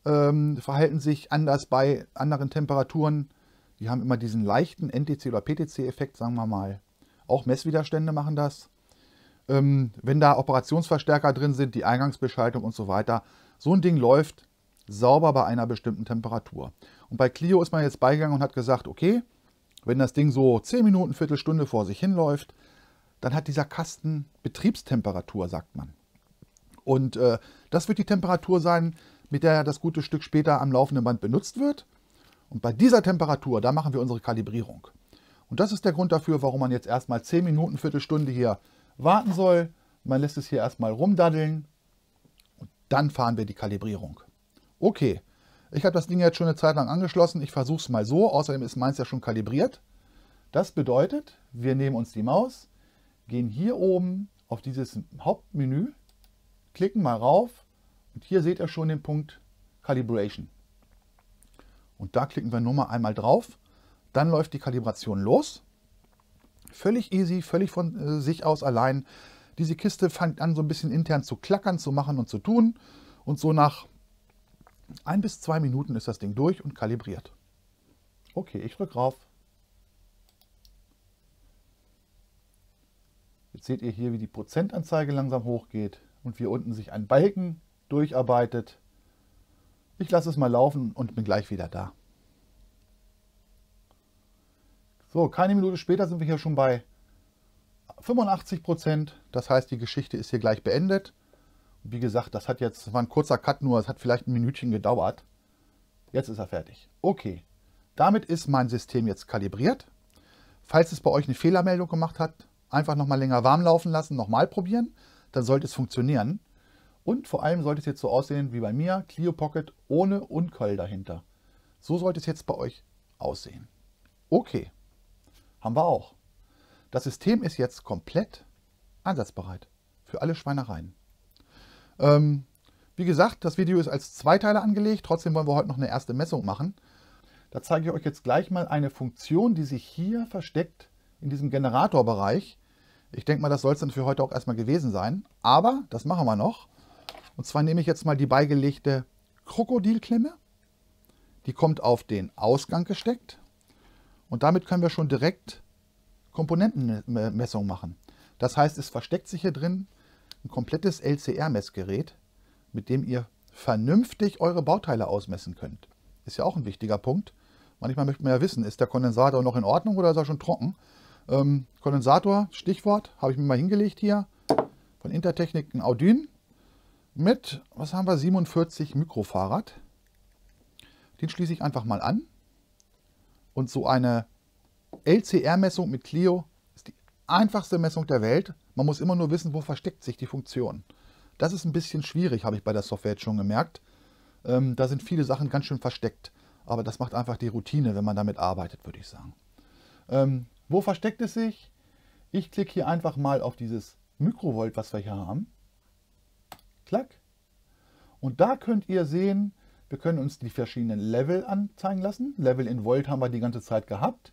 ähm, verhalten sich anders bei anderen Temperaturen. Die haben immer diesen leichten NTC oder PTC-Effekt, sagen wir mal. Auch Messwiderstände machen das. Ähm, wenn da Operationsverstärker drin sind, die Eingangsbeschaltung und so weiter. So ein Ding läuft sauber bei einer bestimmten Temperatur. Und bei Clio ist man jetzt beigegangen und hat gesagt, okay, wenn das Ding so 10 Minuten, Viertelstunde vor sich hinläuft, dann hat dieser Kasten Betriebstemperatur, sagt man. Und äh, das wird die Temperatur sein, mit der das gute Stück später am laufenden Band benutzt wird. Und bei dieser Temperatur, da machen wir unsere Kalibrierung. Und das ist der Grund dafür, warum man jetzt erstmal 10 Minuten, Viertelstunde hier warten soll. Man lässt es hier erstmal rumdaddeln und dann fahren wir die Kalibrierung. Okay, ich habe das Ding jetzt schon eine Zeit lang angeschlossen. Ich versuche es mal so. Außerdem ist meins ja schon kalibriert. Das bedeutet, wir nehmen uns die Maus, gehen hier oben auf dieses Hauptmenü, klicken mal rauf und hier seht ihr schon den Punkt Calibration. Und da klicken wir nur mal einmal drauf. Dann läuft die Kalibration los. Völlig easy, völlig von äh, sich aus allein. Diese Kiste fängt an so ein bisschen intern zu klackern, zu machen und zu tun. Und so nach ein bis zwei Minuten ist das Ding durch und kalibriert. Okay, ich drücke rauf. Jetzt seht ihr hier, wie die Prozentanzeige langsam hochgeht und wie unten sich ein Balken durcharbeitet. Ich lasse es mal laufen und bin gleich wieder da. So, keine Minute später sind wir hier schon bei 85 Prozent. Das heißt, die Geschichte ist hier gleich beendet. Wie gesagt, das hat jetzt, war ein kurzer Cut nur, es hat vielleicht ein Minütchen gedauert. Jetzt ist er fertig. Okay, damit ist mein System jetzt kalibriert. Falls es bei euch eine Fehlermeldung gemacht hat, einfach nochmal länger warm laufen lassen, nochmal probieren, dann sollte es funktionieren. Und vor allem sollte es jetzt so aussehen wie bei mir, Clio Pocket ohne Uncoil dahinter. So sollte es jetzt bei euch aussehen. Okay, haben wir auch. Das System ist jetzt komplett einsatzbereit für alle Schweinereien. Ähm, wie gesagt, das Video ist als Zweiteile angelegt, trotzdem wollen wir heute noch eine erste Messung machen. Da zeige ich euch jetzt gleich mal eine Funktion, die sich hier versteckt in diesem Generatorbereich. Ich denke mal, das soll es dann für heute auch erstmal gewesen sein. Aber das machen wir noch. Und zwar nehme ich jetzt mal die beigelegte Krokodilklemme. Die kommt auf den Ausgang gesteckt. Und damit können wir schon direkt Komponentenmessung machen. Das heißt, es versteckt sich hier drin ein komplettes LCR-Messgerät, mit dem ihr vernünftig eure Bauteile ausmessen könnt. Ist ja auch ein wichtiger Punkt. Manchmal möchte man ja wissen, ist der Kondensator noch in Ordnung oder ist er schon trocken? Ähm, Kondensator, Stichwort, habe ich mir mal hingelegt hier. Von Intertechnik ein Audyn mit, was haben wir, 47 Mikrofarad. Den schließe ich einfach mal an. Und so eine LCR-Messung mit Clio einfachste Messung der Welt. Man muss immer nur wissen, wo versteckt sich die Funktion. Das ist ein bisschen schwierig, habe ich bei der Software jetzt schon gemerkt. Ähm, da sind viele Sachen ganz schön versteckt. Aber das macht einfach die Routine, wenn man damit arbeitet, würde ich sagen. Ähm, wo versteckt es sich? Ich klicke hier einfach mal auf dieses Mikrovolt, was wir hier haben. Klack. Und da könnt ihr sehen, Wir können uns die verschiedenen Level anzeigen lassen. Level in Volt haben wir die ganze Zeit gehabt.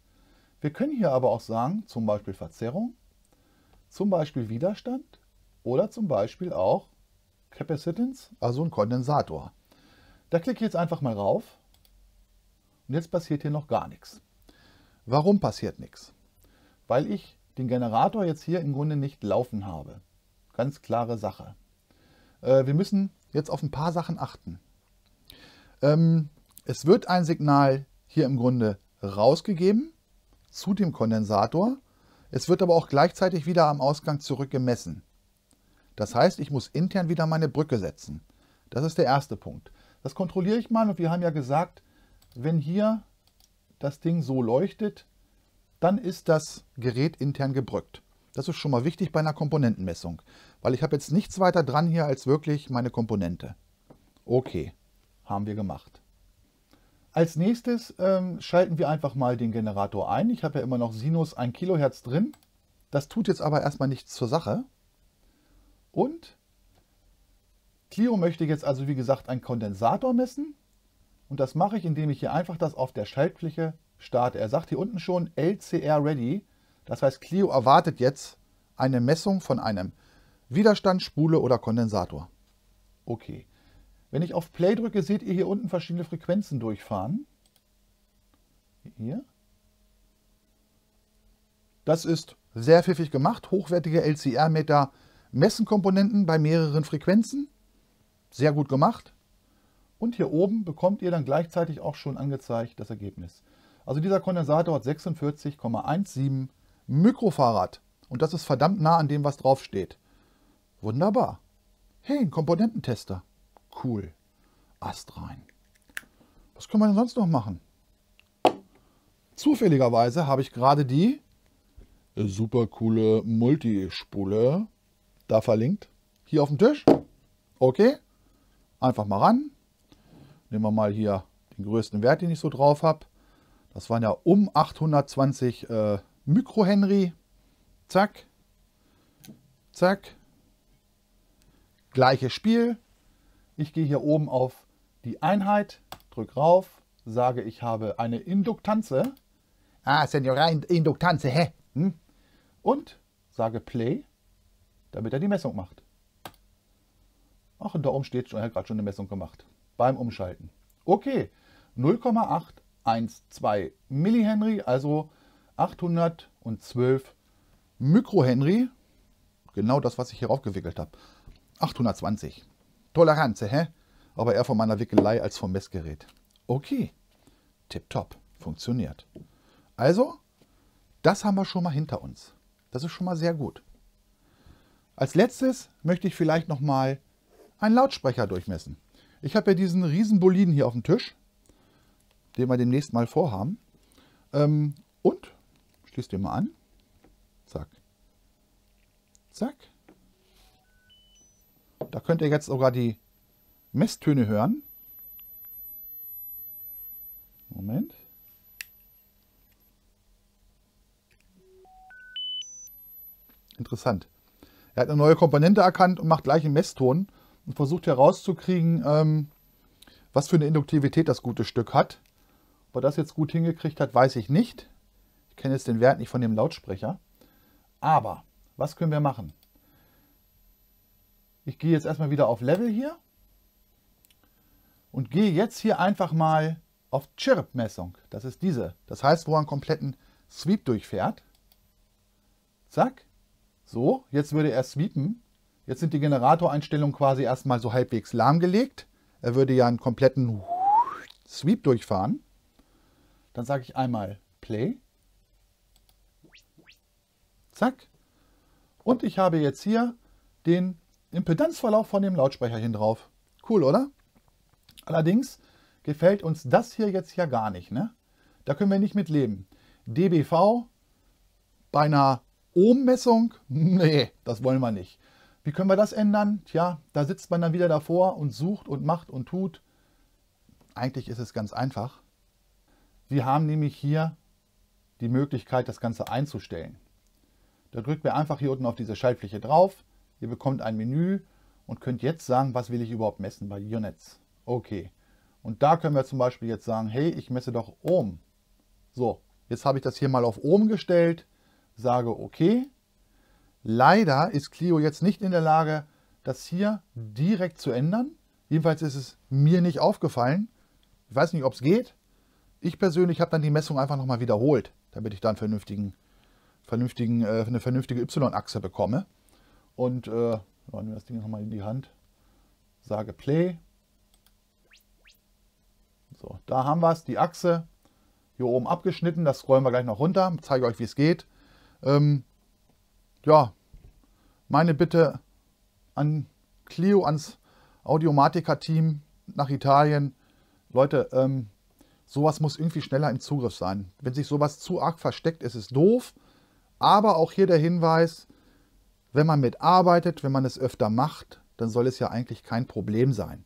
Wir können hier aber auch sagen, zum Beispiel Verzerrung, zum Beispiel Widerstand oder zum Beispiel auch Capacitance, also ein Kondensator. Da klicke ich jetzt einfach mal rauf und jetzt passiert hier noch gar nichts. Warum passiert nichts? Weil ich den Generator jetzt hier im Grunde nicht laufen habe. Ganz klare Sache. Äh, wir müssen jetzt auf ein paar Sachen achten. Ähm, es wird ein Signal hier im Grunde rausgegeben zu dem Kondensator. Es wird aber auch gleichzeitig wieder am Ausgang zurückgemessen. Das heißt, ich muss intern wieder meine Brücke setzen. Das ist der erste Punkt. Das kontrolliere ich mal und wir haben ja gesagt, wenn hier das Ding so leuchtet, dann ist das Gerät intern gebrückt. Das ist schon mal wichtig bei einer Komponentenmessung, weil ich habe jetzt nichts weiter dran hier als wirklich meine Komponente. Okay, haben wir gemacht. Als nächstes ähm, schalten wir einfach mal den Generator ein. Ich habe ja immer noch Sinus 1 Kilohertz drin. Das tut jetzt aber erstmal nichts zur Sache. Und Clio möchte jetzt also wie gesagt einen Kondensator messen. Und das mache ich, indem ich hier einfach das auf der Schaltfläche starte. Er sagt hier unten schon LCR Ready. Das heißt, Clio erwartet jetzt eine Messung von einem Widerstand, Spule oder Kondensator. Okay. Wenn ich auf Play drücke, seht ihr hier unten verschiedene Frequenzen durchfahren. Hier. Das ist sehr pfiffig gemacht. Hochwertige LCR-Meter messen Komponenten bei mehreren Frequenzen. Sehr gut gemacht. Und hier oben bekommt ihr dann gleichzeitig auch schon angezeigt das Ergebnis. Also dieser Kondensator hat 46,17 Mikrofarad. Und das ist verdammt nah an dem, was draufsteht. Wunderbar. Hey, ein Komponententester. Cool. Ast rein. Was können wir denn sonst noch machen? Zufälligerweise habe ich gerade die super coole Multispule da verlinkt. Hier auf dem Tisch. Okay. Einfach mal ran. Nehmen wir mal hier den größten Wert, den ich so drauf habe. Das waren ja um 820 äh, Mikrohenry. Zack. Zack. Gleiches Spiel. Ich gehe hier oben auf die Einheit, drücke rauf, sage, ich habe eine Induktanze. Ah, Senora, Induktanze, hä? Hm? Und sage Play, damit er die Messung macht. Ach, und da oben steht schon, er hat gerade schon eine Messung gemacht. Beim Umschalten. Okay, 0,812 Millihenry, also 812 Mikrohenry. Genau das, was ich hier aufgewickelt habe. 820. Toleranz, hä? Aber eher von meiner Wickelei als vom Messgerät. Okay, tipptopp, funktioniert. Also, das haben wir schon mal hinter uns. Das ist schon mal sehr gut. Als letztes möchte ich vielleicht noch mal einen Lautsprecher durchmessen. Ich habe ja diesen riesen Boliden hier auf dem Tisch, den wir demnächst mal vorhaben. Ähm, und, schließ den mal an. Zack. Zack. Da könnt ihr jetzt sogar die Messtöne hören. Moment. Interessant. Er hat eine neue Komponente erkannt und macht gleich einen Messton und versucht herauszukriegen, ähm, was für eine Induktivität das gute Stück hat. Ob er das jetzt gut hingekriegt hat, weiß ich nicht. Ich kenne jetzt den Wert nicht von dem Lautsprecher. Aber, was können wir machen? Ich gehe jetzt erstmal wieder auf Level hier und gehe jetzt hier einfach mal auf Chirp-Messung. Das ist diese. Das heißt, wo er einen kompletten Sweep durchfährt. Zack. So, jetzt würde er sweepen. Jetzt sind die Generatoreinstellungen quasi erstmal so halbwegs lahmgelegt. Er würde ja einen kompletten Sweep durchfahren. Dann sage ich einmal Play. Zack. Und ich habe jetzt hier den Impedanzverlauf von dem Lautsprecher hin drauf. Cool, oder? Allerdings gefällt uns das hier jetzt ja gar nicht. Ne? Da können wir nicht mit leben. dBV bei einer Ohmmessung? Nee, das wollen wir nicht. Wie können wir das ändern? Tja, da sitzt man dann wieder davor und sucht und macht und tut. Eigentlich ist es ganz einfach. Wir haben nämlich hier die Möglichkeit, das Ganze einzustellen. Da drückt wir einfach hier unten auf diese Schaltfläche drauf, Ihr bekommt ein Menü und könnt jetzt sagen, was will ich überhaupt messen bei Units. Okay. Und da können wir zum Beispiel jetzt sagen, hey, ich messe doch Ohm. So, jetzt habe ich das hier mal auf Ohm gestellt, sage okay. Leider ist Clio jetzt nicht in der Lage, das hier direkt zu ändern. Jedenfalls ist es mir nicht aufgefallen. Ich weiß nicht, ob es geht. Ich persönlich habe dann die Messung einfach nochmal wiederholt, damit ich dann vernünftigen, vernünftigen, äh, eine vernünftige Y-Achse bekomme. Und äh, nehmen wir das Ding nochmal in die Hand, sage Play. So, da haben wir es, die Achse. Hier oben abgeschnitten, das scrollen wir gleich noch runter, zeige euch, wie es geht. Ähm, ja, meine Bitte an Clio, ans Audiomatica-Team nach Italien. Leute, ähm, sowas muss irgendwie schneller im Zugriff sein. Wenn sich sowas zu arg versteckt, ist es doof. Aber auch hier der Hinweis, wenn man mitarbeitet, wenn man es öfter macht, dann soll es ja eigentlich kein Problem sein.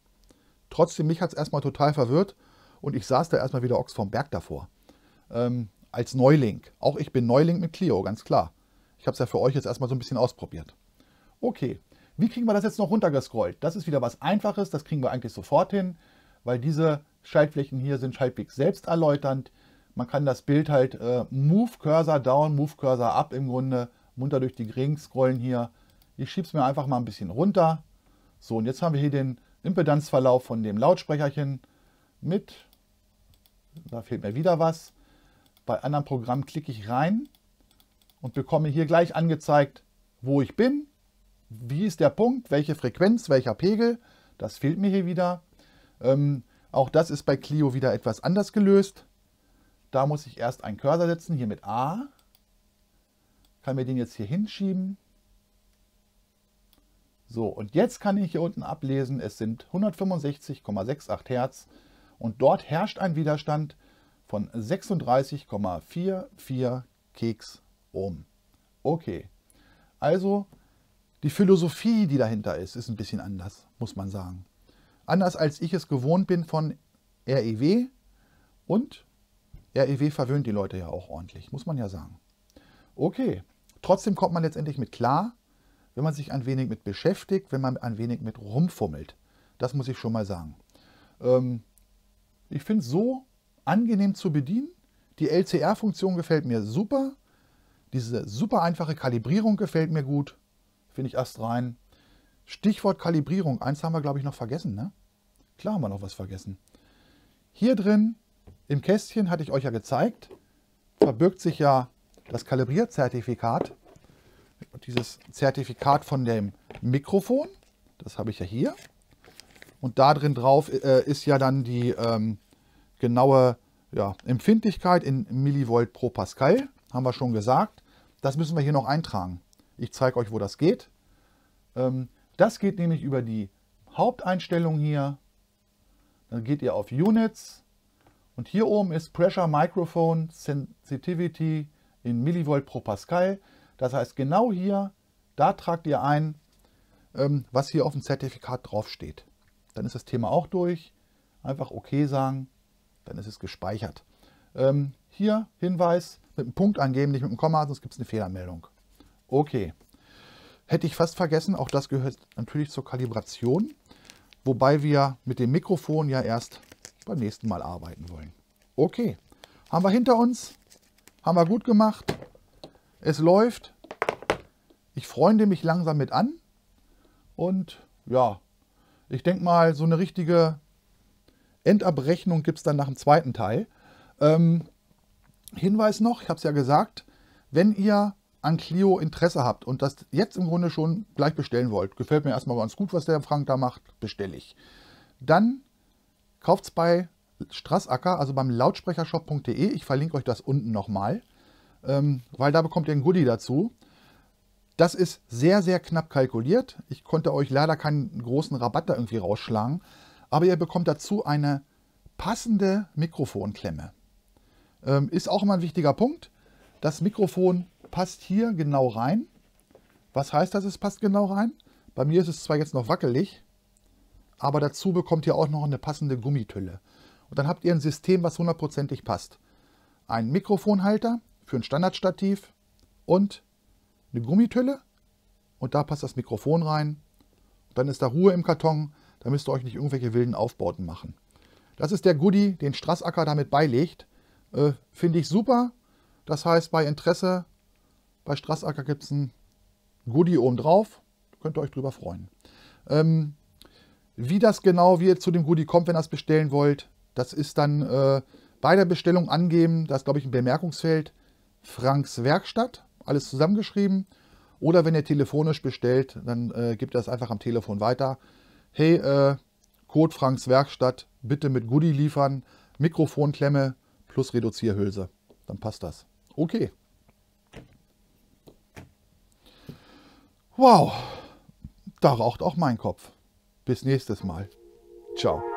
Trotzdem, mich hat es erstmal total verwirrt und ich saß da erstmal wieder Ochs vom Berg davor. Ähm, als Neuling. Auch ich bin Neuling mit Clio, ganz klar. Ich habe es ja für euch jetzt erstmal so ein bisschen ausprobiert. Okay, wie kriegen wir das jetzt noch runtergescrollt? Das ist wieder was Einfaches, das kriegen wir eigentlich sofort hin, weil diese Schaltflächen hier sind halbwegs selbst erläuternd. Man kann das Bild halt äh, Move Cursor Down, Move Cursor Up im Grunde munter durch die Ring scrollen hier. Ich schiebe es mir einfach mal ein bisschen runter. So, und jetzt haben wir hier den Impedanzverlauf von dem Lautsprecherchen mit, da fehlt mir wieder was. Bei anderen Programmen klicke ich rein und bekomme hier gleich angezeigt, wo ich bin, wie ist der Punkt, welche Frequenz, welcher Pegel. Das fehlt mir hier wieder. Ähm, auch das ist bei Clio wieder etwas anders gelöst. Da muss ich erst einen Cursor setzen, hier mit A kann mir den jetzt hier hinschieben. So, und jetzt kann ich hier unten ablesen, es sind 165,68 Hertz und dort herrscht ein Widerstand von 36,44 Keks Ohm. Okay, also die Philosophie, die dahinter ist, ist ein bisschen anders, muss man sagen. Anders als ich es gewohnt bin von REW und REW verwöhnt die Leute ja auch ordentlich, muss man ja sagen. Okay, Trotzdem kommt man letztendlich mit klar, wenn man sich ein wenig mit beschäftigt, wenn man ein wenig mit rumfummelt. Das muss ich schon mal sagen. Ähm, ich finde es so angenehm zu bedienen. Die LCR-Funktion gefällt mir super. Diese super einfache Kalibrierung gefällt mir gut. Finde ich erst rein. Stichwort Kalibrierung. Eins haben wir, glaube ich, noch vergessen. Ne? Klar haben wir noch was vergessen. Hier drin im Kästchen hatte ich euch ja gezeigt, verbirgt sich ja das Kalibrierzertifikat, dieses Zertifikat von dem Mikrofon, das habe ich ja hier. Und da drin drauf äh, ist ja dann die ähm, genaue ja, Empfindlichkeit in Millivolt pro Pascal, haben wir schon gesagt. Das müssen wir hier noch eintragen. Ich zeige euch, wo das geht. Ähm, das geht nämlich über die Haupteinstellung hier. Dann geht ihr auf Units und hier oben ist Pressure Microphone Sensitivity in Millivolt pro Pascal. Das heißt, genau hier, da tragt ihr ein, ähm, was hier auf dem Zertifikat draufsteht. Dann ist das Thema auch durch. Einfach OK sagen, dann ist es gespeichert. Ähm, hier Hinweis, mit einem Punkt angeben, nicht mit einem Komma, sonst gibt es eine Fehlermeldung. Okay. Hätte ich fast vergessen, auch das gehört natürlich zur Kalibration, wobei wir mit dem Mikrofon ja erst beim nächsten Mal arbeiten wollen. Okay, haben wir hinter uns. Haben wir gut gemacht. Es läuft. Ich freunde mich langsam mit an. Und ja, ich denke mal, so eine richtige Endabrechnung gibt es dann nach dem zweiten Teil. Ähm, Hinweis noch, ich habe es ja gesagt, wenn ihr an Clio Interesse habt und das jetzt im Grunde schon gleich bestellen wollt, gefällt mir erstmal ganz gut, was der Frank da macht, bestelle ich. Dann kauft es bei Strassacker, also beim lautsprechershop.de. Ich verlinke euch das unten nochmal, ähm, weil da bekommt ihr ein Goodie dazu. Das ist sehr, sehr knapp kalkuliert. Ich konnte euch leider keinen großen Rabatt da irgendwie rausschlagen, aber ihr bekommt dazu eine passende Mikrofonklemme. Ähm, ist auch immer ein wichtiger Punkt. Das Mikrofon passt hier genau rein. Was heißt das, es passt genau rein? Bei mir ist es zwar jetzt noch wackelig, aber dazu bekommt ihr auch noch eine passende Gummitülle. Und dann habt ihr ein System, was hundertprozentig passt. Ein Mikrofonhalter für ein Standardstativ und eine Gummitülle. Und da passt das Mikrofon rein. Und dann ist da Ruhe im Karton. Da müsst ihr euch nicht irgendwelche wilden Aufbauten machen. Das ist der Goodie, den Strassacker damit beilegt. Äh, Finde ich super. Das heißt, bei Interesse, bei Strassacker gibt es ein Goodie oben drauf. Könnt ihr euch drüber freuen. Ähm, wie das genau, wie ihr zu dem Goodie kommt, wenn ihr es bestellen wollt, das ist dann äh, bei der Bestellung angeben. Da ist, glaube ich, ein Bemerkungsfeld. Franks Werkstatt, alles zusammengeschrieben. Oder wenn ihr telefonisch bestellt, dann äh, gebt das einfach am Telefon weiter. Hey, äh, Code Franks Werkstatt, bitte mit Goodie liefern, Mikrofonklemme plus Reduzierhülse. Dann passt das. Okay. Wow, da raucht auch mein Kopf. Bis nächstes Mal. Ciao.